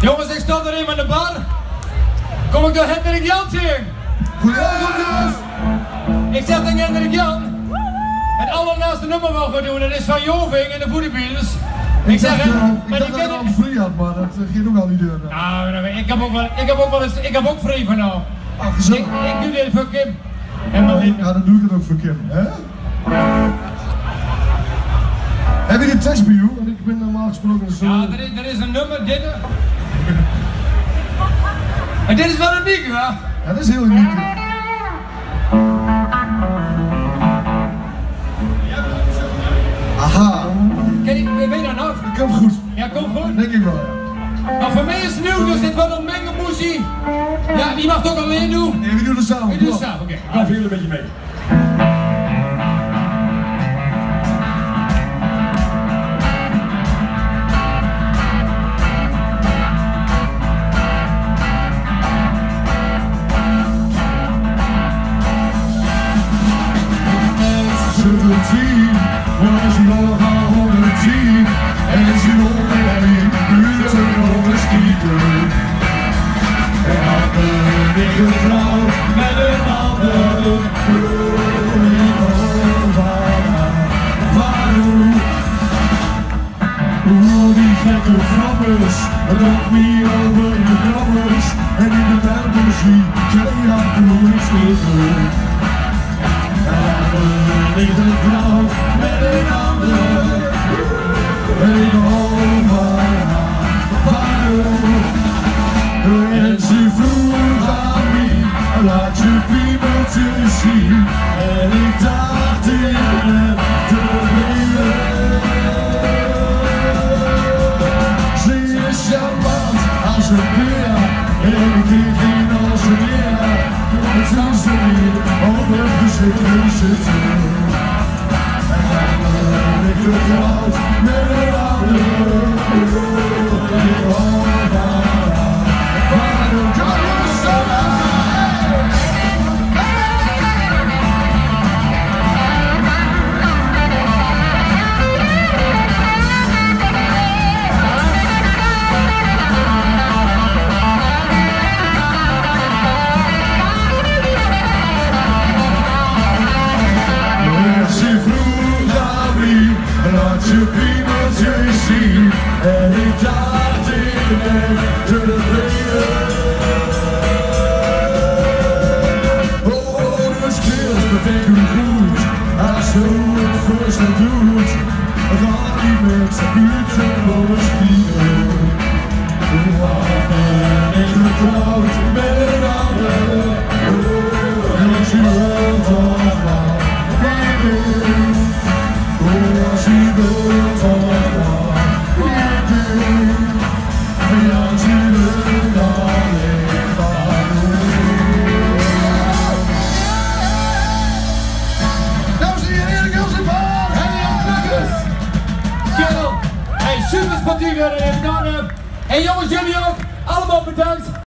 Jongens, ik sta er even aan de bar. Kom ik door Hendrik Jan tegen? Goedenavond jongens! Ik zeg tegen Hendrik Jan. Het allerlaatste nummer wat we doen, dat is van Joving en de Voedebielers. Ik zeg hem, eh, maar ik dacht dat free had, maar dat eh, ging ook al niet deur. Nou, nou, ik heb ook wel, ik heb ook wel eens, ik heb ook van nou. Ah, Ik, ik doe dit voor Kim. En Marlene. Ja, dan doe ik het ook voor Kim, hè? Heb je de test bij jou? Want ik ben normaal gesproken zo... Ja, er is, er is een nummer, dit. En dit is wel een uniek, hè? Ja, dat is heel uniek. Aha, Ken je, weet je dat nog? dat komt goed. Ja, kom goed. Denk ik wel, ja. Nou, voor mij is het nieuw, dus dit wordt een mengelmoesie. Ja, die mag het ook alleen doen. Nee, we doen het samen. We doen het Kom samen, oké. Ga jullie een beetje mee. Het had meer over de grappers En in de bergen zie toen iets liggen ligt een vrouw charmant als een beer. En ik ging als een eer. First en doet. Ga niet met zijn buurten voor een super heb ik gedaan. En jongens, jullie ook. Allemaal bedankt.